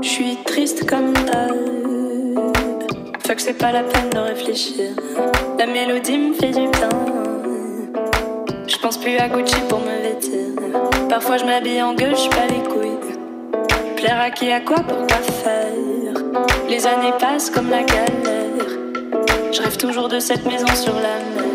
Je suis triste comme d'hab. Fait que c'est pas la peine de réfléchir. La mélodie me fait du bien. Je pense plus à Gucci pour me vêtir. Parfois je m'habille en gueule, je pas les couilles. Plaire à qui, à quoi, pour pas faire? Les années passent comme la galère. Je rêve toujours de cette maison sur la mer.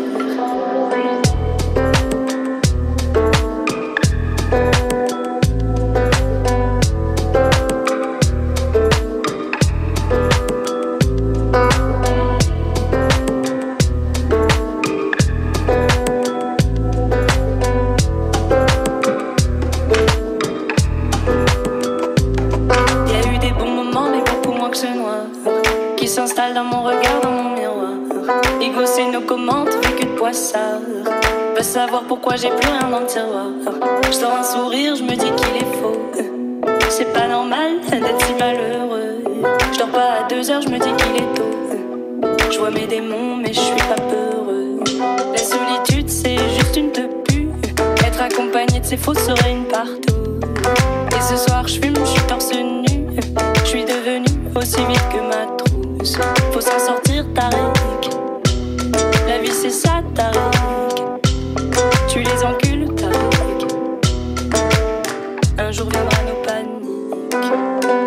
Dans mon regard, dans mon miroir. Ego nos commandes, fait de poissard Pas savoir pourquoi j'ai plus rien dans le tiroir. Je sors un sourire, je me dis qu'il est faux. C'est pas normal d'être si malheureux. Je dors pas à deux heures, je me dis qu'il est tôt. Je vois mes démons, mais je suis pas peureux. La solitude c'est juste une te pue Être accompagné de ses fausses serait une partout. Et ce soir je fume, je suis torse nu. Je suis devenu aussi vite que ma Un jour viendra nos paniques.